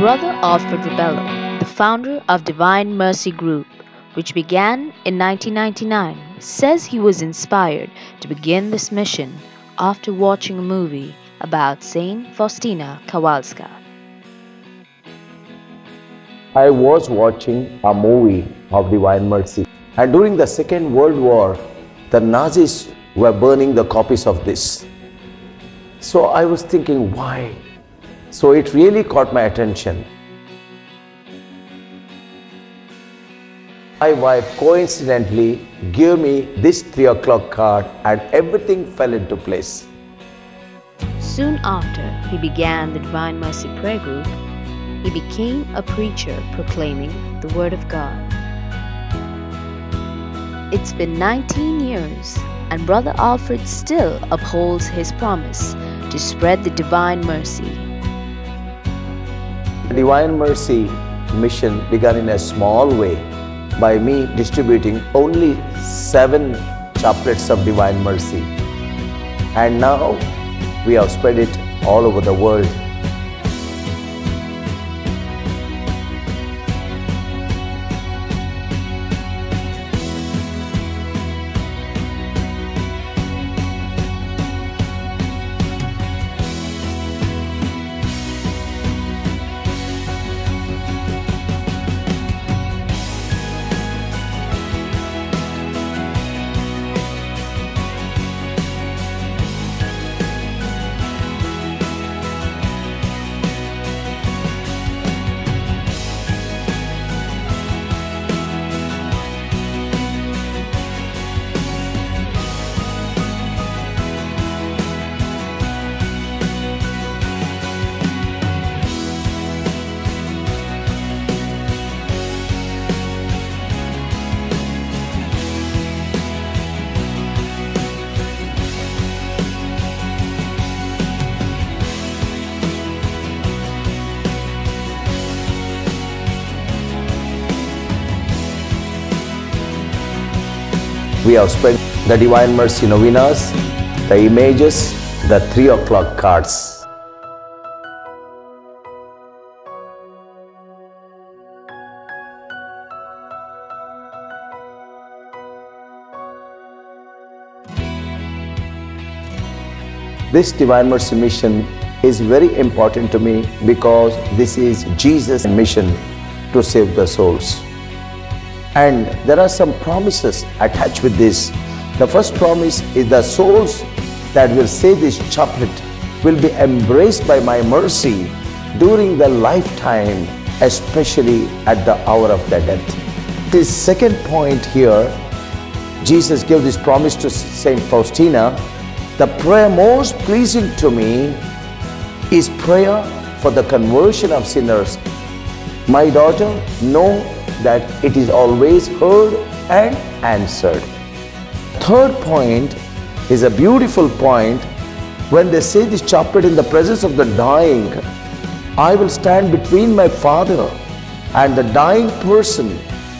Brother Alfred Rebello, the founder of Divine Mercy Group, which began in 1999, says he was inspired to begin this mission after watching a movie about Saint Faustina Kowalska. I was watching a movie of Divine Mercy, and during the Second World War, the Nazis were burning the copies of this. So I was thinking, why? So it really caught my attention. My wife coincidentally gave me this 3 o'clock card and everything fell into place. Soon after he began the Divine Mercy Prayer Group, he became a preacher proclaiming the Word of God. It's been 19 years, and Brother Alfred still upholds his promise to spread the Divine Mercy. Divine Mercy mission began in a small way by me distributing only seven chaplets of Divine Mercy. And now we have spread it all over the world. We have spread the Divine Mercy novenas, the images, the 3 o'clock cards. This Divine Mercy mission is very important to me because this is Jesus' mission to save the souls. And there are some promises attached with this. The first promise is the souls that will say this chaplet will be embraced by my mercy during the lifetime, especially at the hour of their death. This second point here, Jesus gave this promise to Saint Faustina. The prayer most pleasing to me is prayer for the conversion of sinners. My daughter, know that it is always heard and answered. Third point is a beautiful point when they say this chaplet in the presence of the dying. I will stand between my father and the dying person,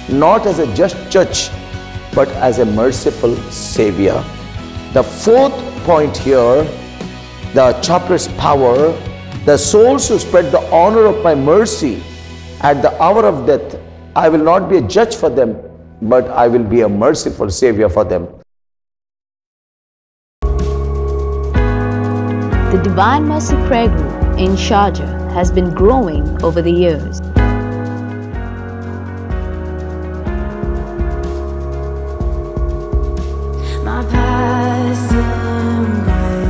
not as a just judge, but as a merciful savior. The fourth point here, the chaplet's power, the souls who spread the honor of my mercy at the hour of death I will not be a judge for them, but I will be a merciful Savior for them. The Divine Mercy Prayer Group in Sharjah has been growing over the years. My past embraced,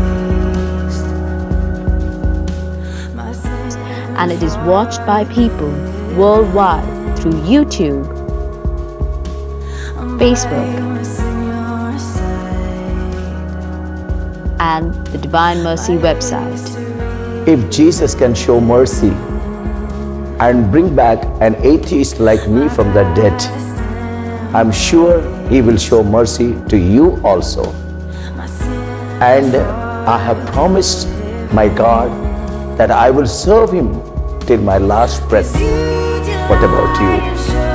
my sin and it is watched by people worldwide through YouTube, Facebook, and the Divine Mercy website. If Jesus can show mercy and bring back an atheist like me from the dead, I'm sure He will show mercy to you also. And I have promised my God that I will serve Him till my last breath. What about you?